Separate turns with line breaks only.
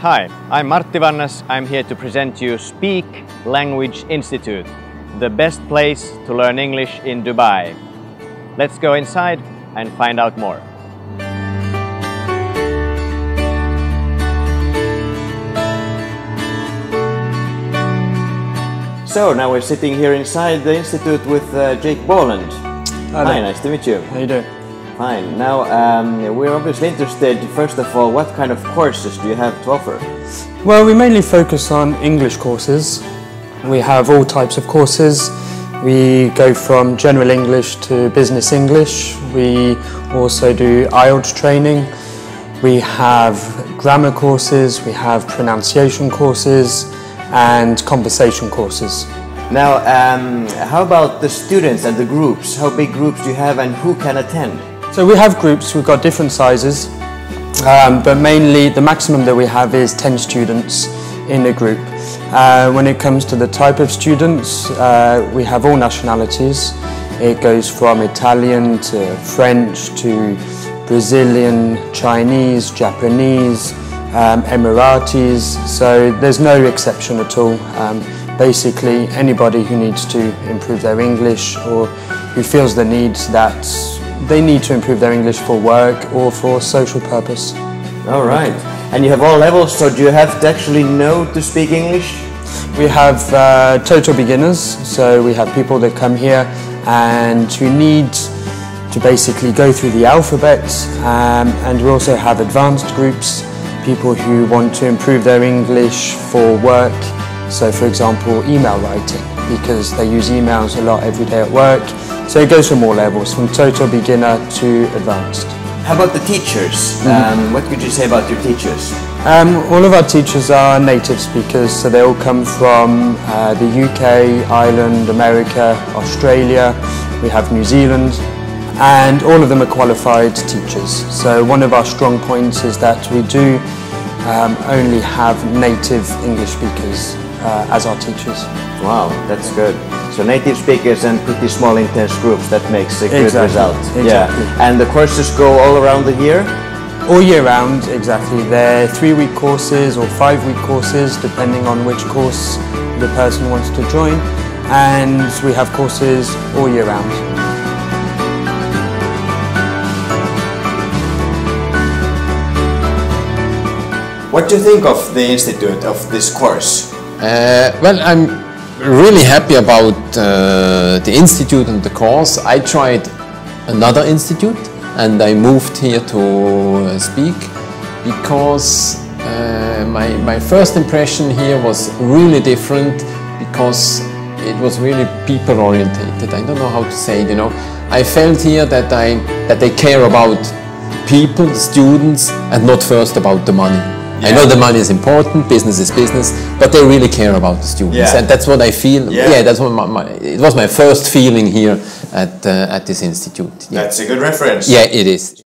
Hi, I'm Martti Vannas. I'm here to present you Speak Language Institute, the best place to learn English in Dubai. Let's go inside and find out more. So now we're sitting here inside the institute with uh, Jake Boland.
Hi,
Hi, nice to meet you.
How you doing?
Fine. Now um, we're obviously interested. First of all, what kind of courses do you have to offer?
Well, we mainly focus on English courses. We have all types of courses. We go from general English to business English. We also do IELTS training. We have grammar courses, we have pronunciation courses and conversation courses.
Now, um, how about the students and the groups? How big groups do you have, and who can attend?
So we have groups, we've got different sizes, um, but mainly the maximum that we have is 10 students in a group. Uh, when it comes to the type of students, uh, we have all nationalities. It goes from Italian to French to Brazilian, Chinese, Japanese, um, Emiratis, so there's no exception at all. Um, basically, anybody who needs to improve their English or who feels the need that they need to improve their English for work or for social purpose.
All right. And you have all levels, so do you have to actually know to speak English?
We have uh, total beginners, so we have people that come here and who need to basically go through the alphabet, um, and we also have advanced groups, people who want to improve their English for work, so for example email writing, because they use emails a lot every day at work, so it goes from all levels, from total beginner to advanced.
How about the teachers? Um, what could you say about your teachers?
Um, all of our teachers are native speakers, so they all come from uh, the UK, Ireland, America, Australia, we have New Zealand, and all of them are qualified teachers. So one of our strong points is that we do um, only have native English speakers uh, as our teachers.
Wow, that's good. So native speakers and pretty small intense groups, that makes a good
Exactly,
result.
exactly.
Yeah. And the courses go all around the year?
All year round, exactly. They're three-week courses or five-week courses, depending on which course the person wants to join. And we have courses all year round.
What do you think of the institute, of this course?
Uh, well, I'm really happy about uh, the institute and the course. I tried another institute and I moved here to uh, speak because uh, my, my first impression here was really different because it was really people orientated. I don't know how to say it, you know. I felt here that I that they care about people, the students, and not first about the money. I know the money is important, business is business, but they really care about the students,
Yeah.
and that's what I feel.
Yeah.
Yeah, that's what my, my, it was my first feeling here at uh, at this institute. Yeah,
That's a good reference.
yeah it is.